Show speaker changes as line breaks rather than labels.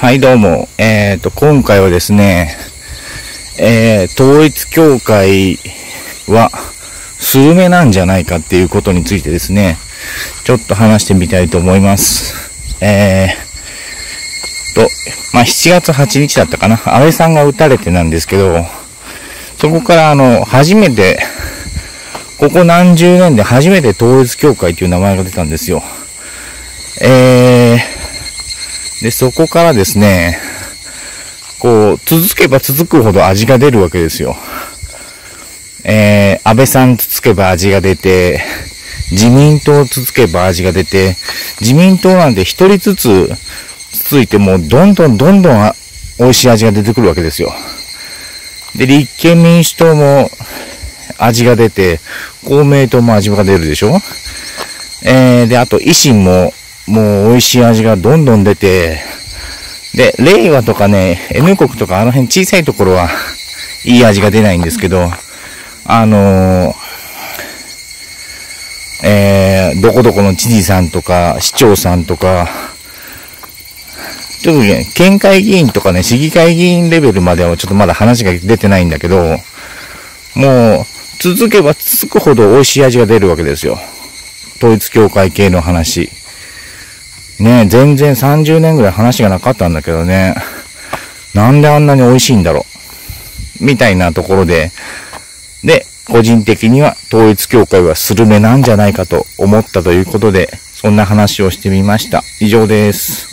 はい、どうも。えっ、と、今回はですね、えー、統一教会は、スルメなんじゃないかっていうことについてですね、ちょっと話してみたいと思います。えー、と、まあ、7月8日だったかな。安倍さんが撃たれてなんですけど、そこからあの、初めて、ここ何十年で初めて統一教会っていう名前が出たんですよ。えー、で、そこからですね、こう、続けば続くほど味が出るわけですよ。えー、安倍さんつつけば味が出て、自民党つつけば味が出て、自民党なんて一人ずつつついても、どんどんどんどん美味しい味が出てくるわけですよ。で、立憲民主党も味が出て、公明党も味が出るでしょ？えー、で、あと維新も、もう美味しい味がどんどん出て、で、令和とかね、N 国とかあの辺小さいところは、いい味が出ないんですけど、あのー、えー、どこどこの知事さんとか、市長さんとか、ちょっとね、県会議員とかね、市議会議員レベルまではちょっとまだ話が出てないんだけど、もう、続けば続くほど美味しい味が出るわけですよ。統一教会系の話。ね全然30年ぐらい話がなかったんだけどね。なんであんなに美味しいんだろう。みたいなところで。で、個人的には統一協会はスルメなんじゃないかと思ったということで、そんな話をしてみました。以上です。